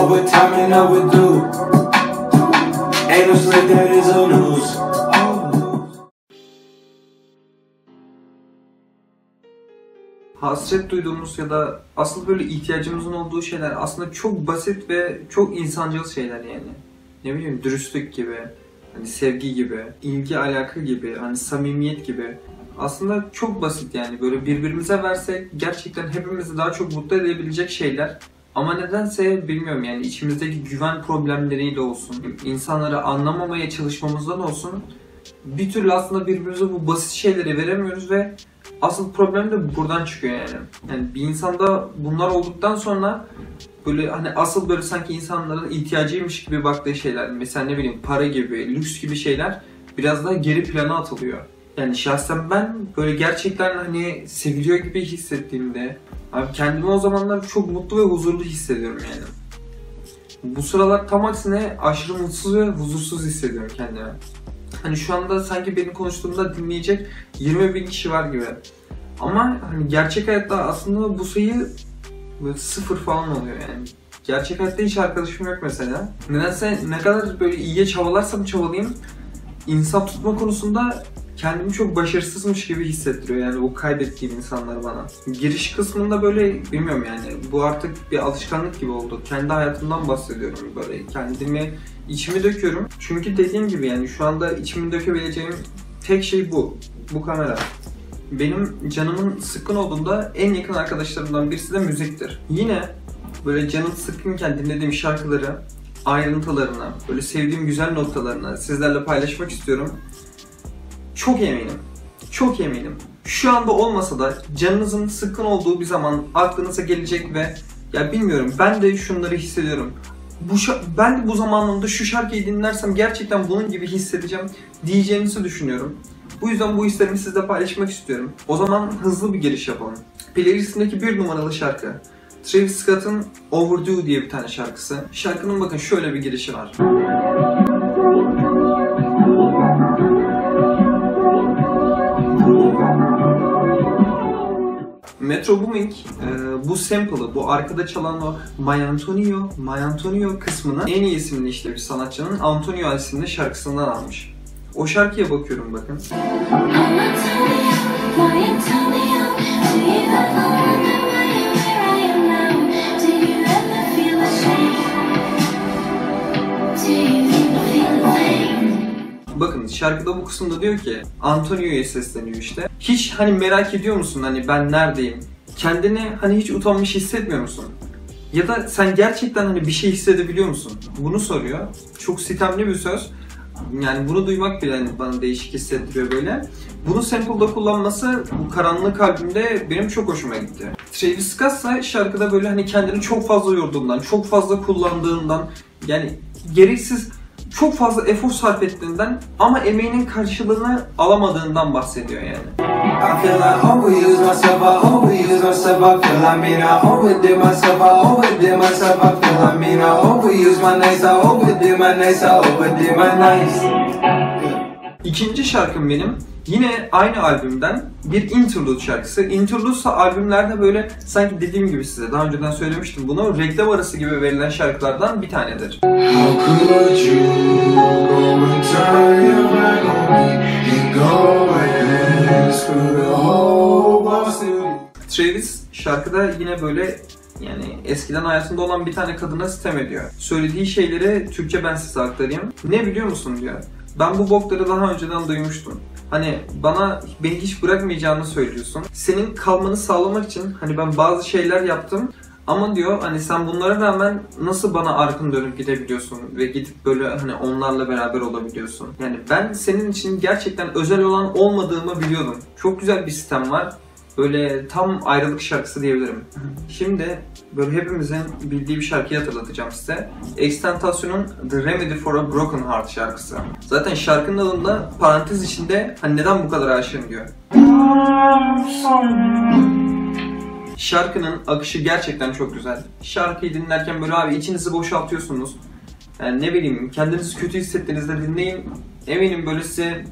Overtime and overdue. Ain't no slick that is a news. hasret duyduğumuz ya da asıl böyle ihtiyacımızın olduğu şeyler aslında çok basit ve çok insancıl şeyler yani. Ne bileyim dürüstlük gibi, hani sevgi gibi, ilgi alaka gibi, hani samimiyet gibi. Aslında çok basit yani böyle birbirimize versek gerçekten hepimizi daha çok mutlu edebilecek şeyler. Ama nedense bilmiyorum yani içimizdeki güven problemleriyle olsun, insanları anlamamaya çalışmamızdan olsun bir türlü aslında birbirimize bu basit şeyleri veremiyoruz ve asıl problem de buradan çıkıyor yani. Yani bir insanda bunlar olduktan sonra böyle hani asıl böyle sanki insanların ihtiyacıymış gibi baktığı şeyler mesela ne bileyim para gibi, lüks gibi şeyler biraz daha geri plana atılıyor. Yani şahsen ben böyle gerçekten hani seviliyor gibi hissettiğimde abi kendimi o zamanlar çok mutlu ve huzurlu hissediyorum yani. Bu sıralar tam aksine aşırı mutsuz ve huzursuz hissediyorum kendimi. Hani şu anda sanki benim konuştuğumda dinleyecek 20 bin kişi var gibi. Ama hani gerçek hayatta aslında bu sayı böyle sıfır falan oluyor yani. Gerçek hayatta hiç arkadaşım yok mesela. Nedense ne kadar böyle iyiye çabalarsam çabalayayım insan tutma konusunda kendimi çok başarısızmış gibi hissettiriyor yani bu kaybettiğim insanlar bana. Giriş kısmında böyle bilmiyorum yani bu artık bir alışkanlık gibi oldu. Kendi hayatımdan bahsediyorum böyle kendimi içimi döküyorum. Çünkü dediğim gibi yani şu anda içimi dökebileceğim tek şey bu. Bu kamera. Benim canımın sıkkın olduğunda en yakın arkadaşlarımdan birisi de müziktir. Yine böyle canım sıkkınken dinlediğim şarkıları ayrıntılarını, böyle sevdiğim güzel noktalarını sizlerle paylaşmak istiyorum. Çok eminim. Çok eminim. Şu anda olmasa da canınızın sıkkın olduğu bir zaman aklınıza gelecek ve ya bilmiyorum ben de şunları hissediyorum. Bu ben bu zamanımda şu şarkıyı dinlersem gerçekten bunun gibi hissedeceğim diyeceğinizi düşünüyorum. Bu yüzden bu hislerimi sizle paylaşmak istiyorum. O zaman hızlı bir giriş yapalım. Playlistimdeki bir numaralı şarkı. Travis Scott'ın Overdue diye bir tane şarkısı. Şarkının bakın şöyle bir girişi var. Metro Booming e, bu sample'ı, bu arkada çalan o My Antonio, My Antonio kısmını en iyi isimli işte bir sanatçının Antonio isimli şarkısından almış. O şarkıya bakıyorum bakın. Bakın şarkıda bu kısımda diyor ki Antonio'ya sesleniyor işte. Hiç hani merak ediyor musun hani ben neredeyim? Kendini hani hiç utanmış hissetmiyor musun? Ya da sen gerçekten hani bir şey hissedebiliyor musun? Bunu soruyor. Çok sitemli bir söz. Yani bunu duymak bile hani bana değişik hissettiriyor böyle. Bunu sample'da kullanması bu karanlık kalbimde benim çok hoşuma gitti. Travis Scott ise şarkıda böyle hani kendini çok fazla yorduğundan, çok fazla kullandığından yani gereksiz çok fazla efor sarf ettiğinden ama emeğinin karşılığını alamadığından bahsediyor yani. İkinci şarkım benim yine aynı albümden bir interlude şarkısı. Interlude ise albümlerde böyle sanki dediğim gibi size daha önceden söylemiştim bunu reklam arası gibi verilen şarkılardan bir tanedir. Travis şarkıda yine böyle yani eskiden hayatında olan bir tane kadına sitem ediyor. Söylediği şeyleri Türkçe ben size aktarayım. Ne biliyor musun diyor. Ben bu bokları daha önceden duymuştum. Hani bana beni hiç bırakmayacağını söylüyorsun. Senin kalmanı sağlamak için hani ben bazı şeyler yaptım ama diyor hani sen bunlara rağmen nasıl bana arkın dönüp gidebiliyorsun ve gidip böyle hani onlarla beraber olabiliyorsun. Yani ben senin için gerçekten özel olan olmadığımı biliyordum. Çok güzel bir sistem var. Böyle tam ayrılık şarkısı diyebilirim. Şimdi böyle hepimizin bildiği bir şarkıyı hatırlatacağım size. Extentacion'un The Remedy for a Broken Heart şarkısı. Zaten şarkının adında parantez içinde hani neden bu kadar aşığım diyor. Şarkının akışı gerçekten çok güzel. Şarkıyı dinlerken böyle abi içinizi boşaltıyorsunuz. Yani ne bileyim kendinizi kötü hissettiğinizde dinleyin. Eminim böyle size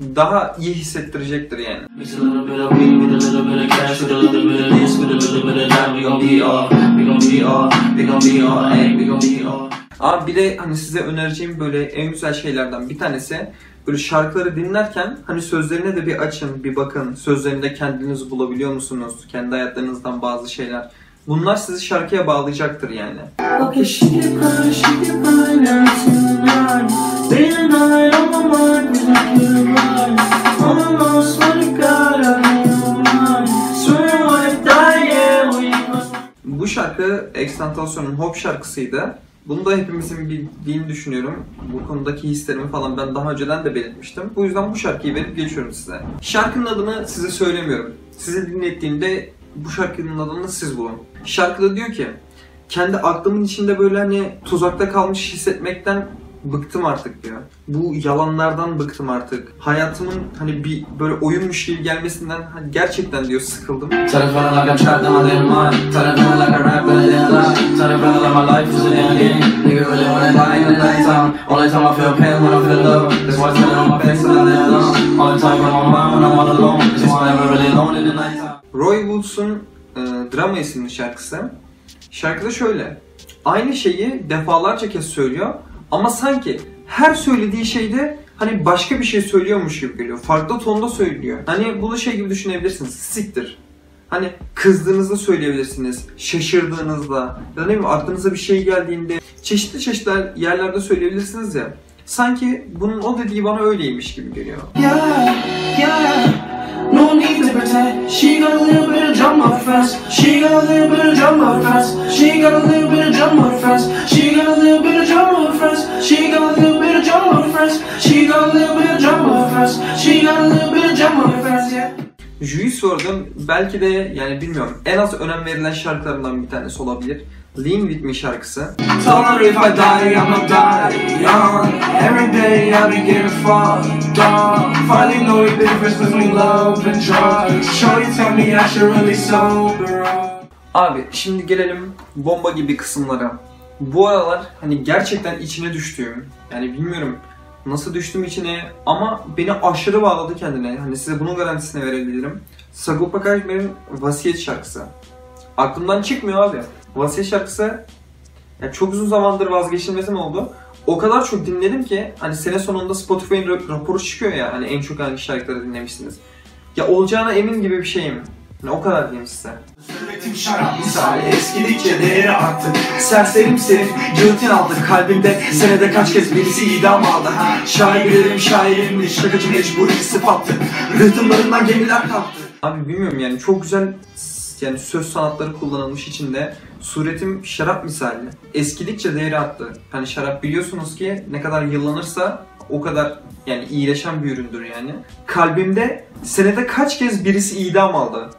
daha iyi hissettirecektir yani. Mix a little bit of weed with a little bit of cash, with a little bit of this, with a little bit of that. We gon' be all, we gon' be all, we gon' be all, hey, we gon' be all. Abi bir de hani size önereceğim böyle en güzel şeylerden bir tanesi böyle şarkıları dinlerken hani sözlerine de bir açın, bir bakın. Sözlerinde kendinizi bulabiliyor musunuz? Kendi hayatlarınızdan bazı şeyler. Bunlar sizi şarkıya bağlayacaktır yani. Okay, she get fine, şarkı Extentacion'un Hop şarkısıydı. Bunu da hepimizin bildiğini düşünüyorum. Bu konudaki hislerimi falan ben daha önceden de belirtmiştim. Bu yüzden bu şarkıyı verip geçiyorum size. Şarkının adını size söylemiyorum. Size dinlettiğimde bu şarkının adını siz bulun. Şarkıda diyor ki kendi aklımın içinde böyle hani tuzakta kalmış hissetmekten bıktım artık diyor. Bu yalanlardan bıktım artık. Hayatımın hani bir böyle oyunmuş gibi gelmesinden hani gerçekten diyor sıkıldım. Roy Woods'un e, Drama isimli şarkısı. Şarkıda şöyle. Aynı şeyi defalarca kez söylüyor ama sanki her söylediği şeyde hani başka bir şey söylüyormuş gibi geliyor. Farklı tonda söylüyor. Hani bunu şey gibi düşünebilirsiniz. Siktir. Hani kızdığınızda söyleyebilirsiniz, şaşırdığınızda ya ne bileyim aklınıza bir şey geldiğinde çeşitli çeşitli yerlerde söyleyebilirsiniz ya. Sanki bunun o dediği bana öyleymiş gibi geliyor. Yeah, yeah. No need to pretend. She got a little bit of drama fast. She got a little bit of drama fast. She got a little bit of drama fast. She got a little fast. She got a little bit of drama fast. She got a little bit of drama fast. Yeah. Juice WRLD'ın belki de yani bilmiyorum en az önem verilen şarkılarından bir tanesi olabilir. Lean With Me şarkısı. Told her if I die, I'ma die young. Every day I be getting fucked up. Finally know the difference between love and drugs. Shorty tell me I should really sober up. Abi şimdi gelelim bomba gibi kısımlara. Bu aralar hani gerçekten içine düştüğüm, yani bilmiyorum nasıl düştüm içine ama beni aşırı bağladı kendine. Hani size bunun garantisini verebilirim. Sagopa Kajmer'in Vasiyet şarkısı. Aklımdan çıkmıyor abi. Vasiyet şarkısı ya çok uzun zamandır vazgeçilmezim oldu. O kadar çok dinledim ki hani sene sonunda Spotify'ın ra- raporu çıkıyor ya hani en çok hangi şarkıları dinlemişsiniz. Ya olacağına emin gibi bir şeyim. Hani o kadar diyeyim size. Üretim şarap misali eskidikçe değeri arttı Serserim serif gültün aldı kalbimde Senede kaç kez birisi idam aldı ha Şairlerim şairimdi şakacı mecburi sıfattı Rıhtımlarından gemiler kalktı Abi bilmiyorum yani çok güzel yani söz sanatları kullanılmış içinde. Suretim şarap misali. Eskidikçe değeri arttı. Hani şarap biliyorsunuz ki ne kadar yıllanırsa o kadar yani iyileşen bir üründür yani. Kalbimde senede kaç kez birisi idam aldı.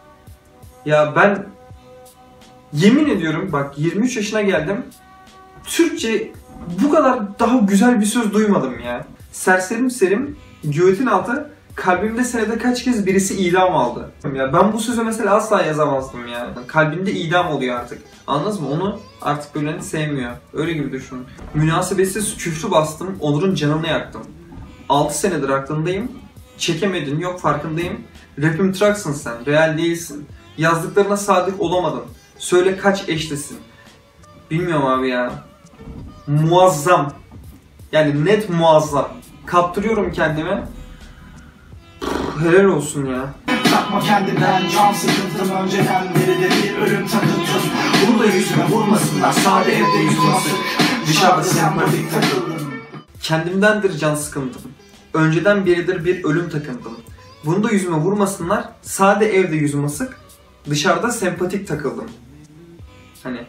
Ya ben yemin ediyorum bak 23 yaşına geldim. Türkçe bu kadar daha güzel bir söz duymadım ya. Serserim serim, göğütün altı kalbimde senede kaç kez birisi idam aldı. Ya ben bu sözü mesela asla yazamazdım ya. Kalbimde idam oluyor artık. Anladınız mı? Onu artık böyle sevmiyor. Öyle gibi düşünün. Münasebetsiz küfrü bastım, Onur'un canını yaktım. 6 senedir aklındayım. Çekemedin, yok farkındayım. Rapim traksın sen, real değilsin. Yazdıklarına sadık olamadın. Söyle kaç eştesin. Bilmiyorum abi ya. Muazzam. Yani net muazzam. Kaptırıyorum kendimi. Pff, helal olsun ya. Takma kendinden can sıkıntım önceden beri de bir ölüm takıntım Bunu da yüzüme vurmasınlar sade evde yüzüme Dışarıda sempatik takıldım Kendimdendir can sıkıntım. Önceden beridir bir ölüm takıntım. Bunu da yüzüme vurmasınlar. Sade evde yüzüme sık. Dışarıda sempatik takıldım. Hani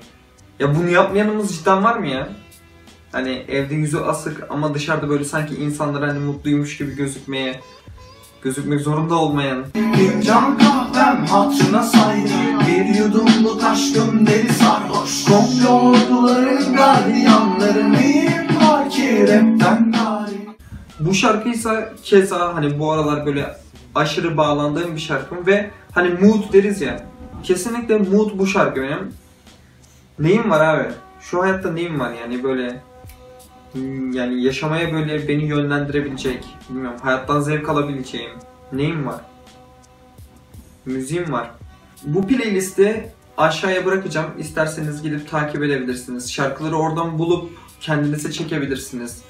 ya bunu yapmayanımız cidden var mı ya? Hani evde yüzü asık ama dışarıda böyle sanki insanlar hani mutluymuş gibi gözükmeye gözükmek zorunda olmayan Fincan kahvem hatırına saydım Bir yudumlu taştım deli sarhoş Komplo orduların gardiyanları Neyim var ki rapten gari Bu şarkıysa keza hani bu aralar böyle aşırı bağlandığım bir şarkım ve hani mood deriz ya. Kesinlikle mood bu şarkı benim. Neyim var abi? Şu hayatta neyim var yani böyle Hmm, Yani yaşamaya böyle beni yönlendirebilecek, bilmiyorum hayattan zevk alabileceğim neyim var? Müziğim var. Bu playlisti aşağıya bırakacağım. İsterseniz gidip takip edebilirsiniz. Şarkıları oradan bulup kendinize çekebilirsiniz.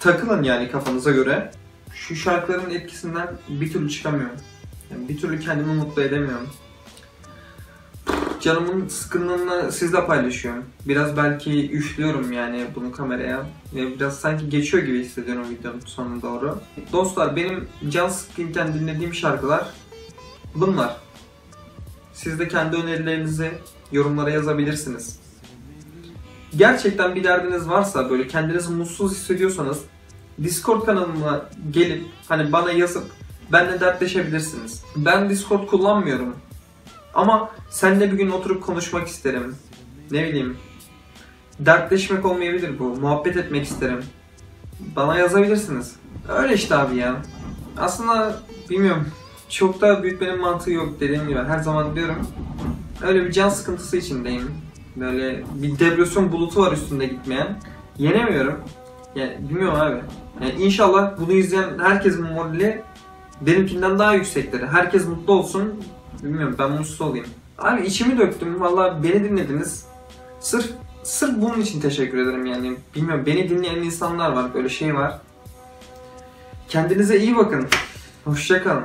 Takılın yani kafanıza göre. Şu şarkıların etkisinden bir türlü çıkamıyorum. Yani bir türlü kendimi mutlu edemiyorum. Canımın sıkkınlığını sizle paylaşıyorum. Biraz belki üflüyorum yani bunu kameraya. Ve biraz sanki geçiyor gibi hissediyorum videonun sonuna doğru. Dostlar benim can sıkkınken dinlediğim şarkılar bunlar. Siz de kendi önerilerinizi yorumlara yazabilirsiniz. Gerçekten bir derdiniz varsa böyle kendinizi mutsuz hissediyorsanız Discord kanalıma gelip hani bana yazıp benimle dertleşebilirsiniz. Ben Discord kullanmıyorum. Ama seninle bir gün oturup konuşmak isterim. Ne bileyim. Dertleşmek olmayabilir bu. Muhabbet etmek isterim. Bana yazabilirsiniz. Öyle işte abi ya. Aslında bilmiyorum. Çok da büyütmenin mantığı yok dediğim gibi. Her zaman diyorum. Öyle bir can sıkıntısı içindeyim. Böyle bir depresyon bulutu var üstünde gitmeyen. Yenemiyorum. Yani bilmiyorum abi. Yani inşallah bunu izleyen herkesin morali benimkinden daha yüksektir. Herkes mutlu olsun. Bilmiyorum ben mutsuz olayım. Abi içimi döktüm. Valla beni dinlediniz. Sırf sırf bunun için teşekkür ederim yani. Bilmiyorum beni dinleyen insanlar var. Böyle şey var. Kendinize iyi bakın. Hoşçakalın.